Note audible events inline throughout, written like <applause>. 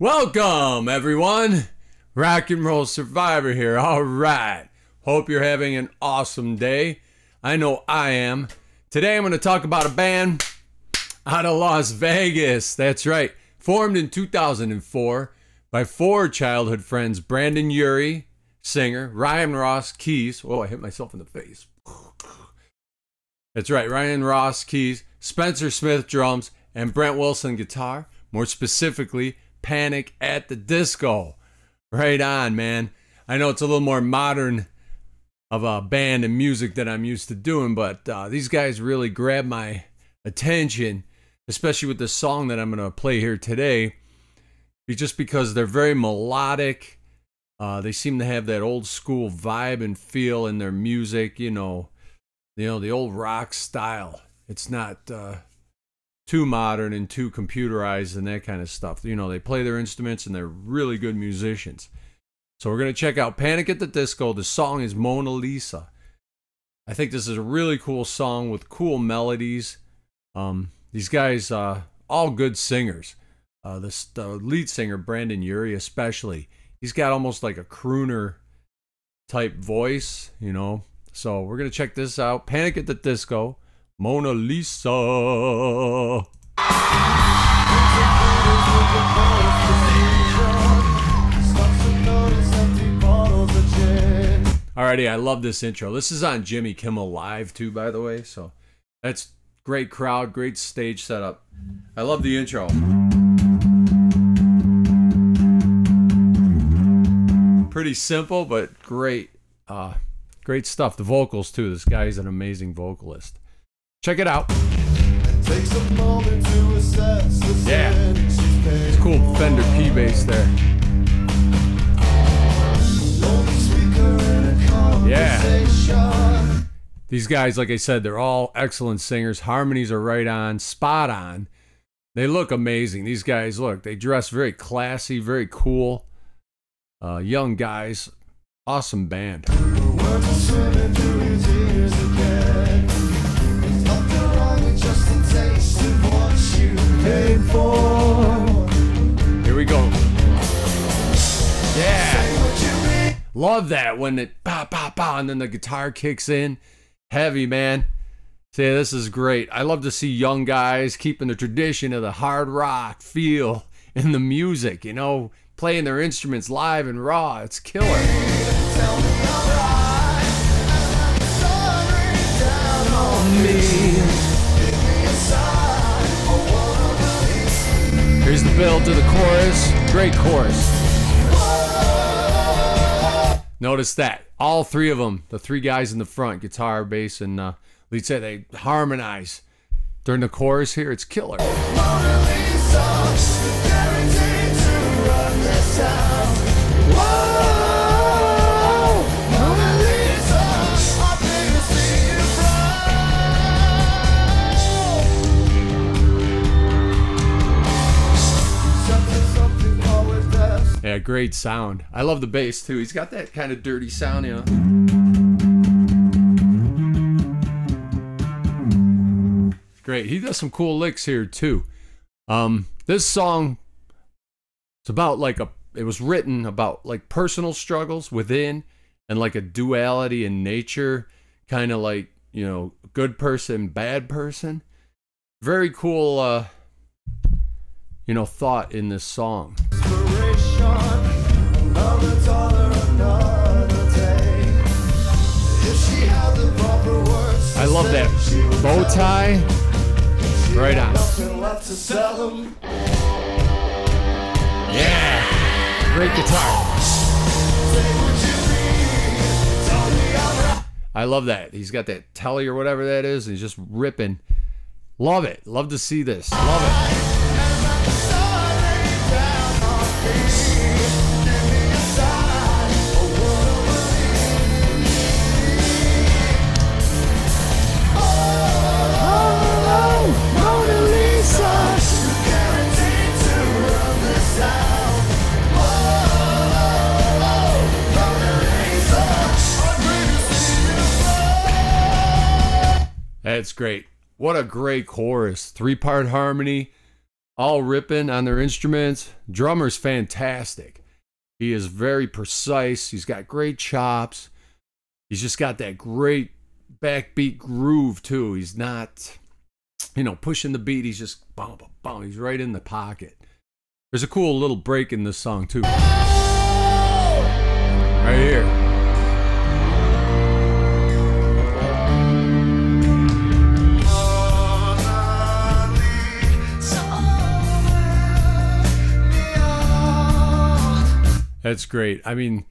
Welcome, everyone. Rock and Roll Survivor here. All right. Hope you're having an awesome day. I know I am. Today I'm going to talk about a band out of Las Vegas. That's right. Formed in 2004 by four childhood friends Brendon Urie, singer, Ryan Ross, keys. Oh, I hit myself in the face. That's right. Ryan Ross, keys, Spencer Smith, drums, and Brent Wilson, guitar. More specifically, Panic at the Disco. Right on, man. I know it's a little more modern of a band and music that I'm used to doing, but uh, these guys really grabbed my attention, especially with the song that I'm going to play here today, just because they're very melodic. Uh, they seem to have that old school vibe and feel in their music, you know, you know the old rock style. It's not uh, too modern and too computerized and that kind of stuff. You know, they play their instruments and they're really good musicians. So we're going to check out Panic at the Disco. The song is Mona Lisa. I think this is a really cool song with cool melodies. Um, these guys, uh, all good singers. Uh, the, the lead singer, Brendon Urie, especially, he's got almost like a crooner type voice, you know. So we're going to check this out Panic at the Disco Mona Lisa. Alrighty, I love this intro. This is on Jimmy Kimmel Live too, by the way. So that's great crowd, great stage setup. I love the intro. Pretty simple, but great, uh, great stuff. The vocals too. This guy's an amazing vocalist. Check it out. Yeah. It's cool Fender P bass there. Yeah. These guys, like I said, they're all excellent singers. Harmonies are right on, spot on. They look amazing. These guys look, they dress very classy, very cool. Uh, young guys. Awesome band. Love that when it ba ba ba and then the guitar kicks in. Heavy, man. Say this is great. I love to see young guys keeping the tradition of the hard rock feel <laughs> in the music, you know, playing their instruments live and raw. It's killer. Here's the build to the chorus. Great chorus. Notice that. All three of them, the three guys in the front, guitar, bass, and uh, lead say they harmonize during the chorus here. It's killer. Great sound. I love the bass too. He's got that kind of dirty sound, you know. Great. He does some cool licks here too. Um, this song it's about like a it was written about like personal struggles within and like a duality in nature, kind of like, you know, good person, bad person. Very cool uh you know, thought in this song. I love that bow tie. Right on. Yeah. Great guitar. I love that. He's got that telly or whatever that is. and he's just ripping. Love it. Love to see this. Love it. That's great. What a great chorus. Three part harmony. all ripping on their instruments. Drummer's fantastic. He is very precise. He's got great chops. He's just got that great backbeat groove too. He's not, you know, pushing the beat. He's just boom, boom, boom. He's right in the pocket. There's a cool little break in this song too. Right here. That's great. I mean,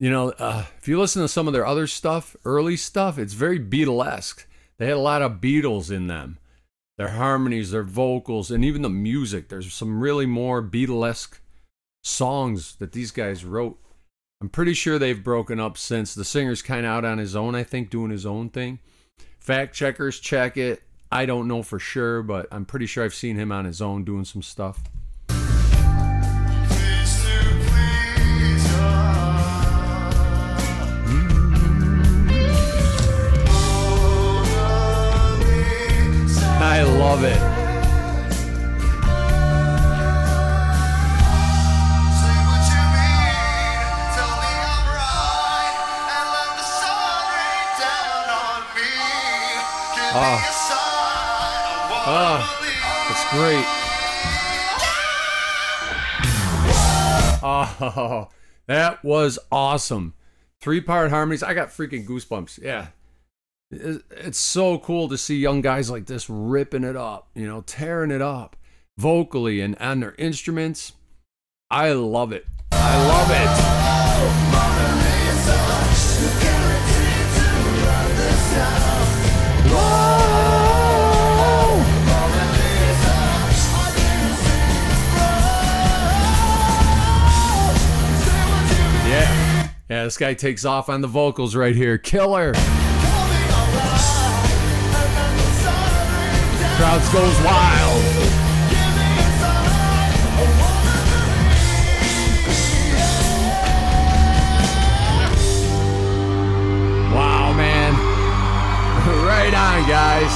you know, uh, if you listen to some of their other stuff, early stuff, it's very Beatlesque. They had a lot of Beatles in them. Their harmonies, their vocals, and even the music. There's some really more Beatlesque songs that these guys wrote. I'm pretty sure they've broken up since the singer's kind of out on his own, I think, doing his own thing. Fact checkers check it. I don't know for sure, but I'm pretty sure I've seen him on his own doing some stuff. Love it. Oh. Oh, that's great. Oh, <laughs> that was awesome. Three part harmonies. I got freaking goosebumps. Yeah. It's so cool to see young guys like this ripping it up, you know, tearing it up vocally and on their instruments. I love it. I love it. Yeah, Yeah, this guy takes off on the vocals right here. Killer. Crowds goes wild. Wow, man. <laughs> right on, guys.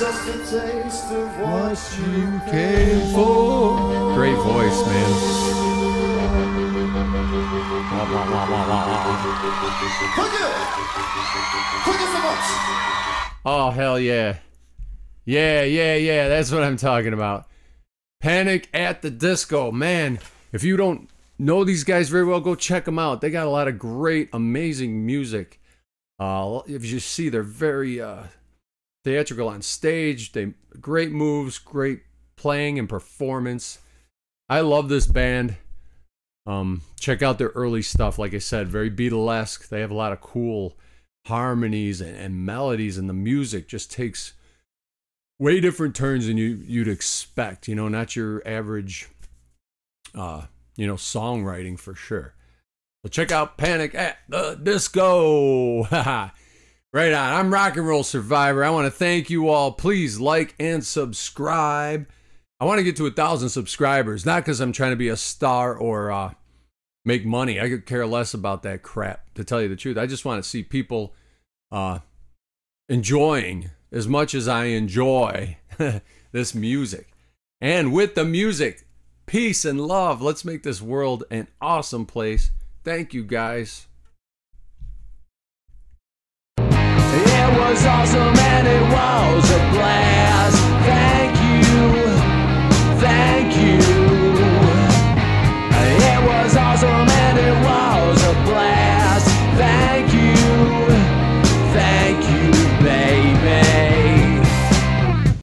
Just a taste of what you came for. Great voice, man. Oh, hell yeah. Yeah, yeah, yeah. That's what I'm talking about. Panic at the Disco. Man, if you don't know these guys very well, go check them out. They got a lot of great, amazing music. Uh, if you see, they're very uh, theatrical on stage. They great moves, great playing and performance. I love this band. Um, check out their early stuff. Like I said, very Beatlesque. They have a lot of cool harmonies and, and melodies, and the music just takes way different turns than you you'd expect. You know, not your average, uh, you know, songwriting for sure. So check out Panic at the Disco. <laughs> right on. I'm Rock and Roll Survivor. I want to thank you all. Please like and subscribe. I want to get to a thousand subscribers, not because I'm trying to be a star or uh, make money. I could care less about that crap, to tell you the truth. I just want to see people uh, enjoying as much as I enjoy <laughs> this music. And with the music, peace and love. Let's make this world an awesome place. Thank you, guys. It was awesome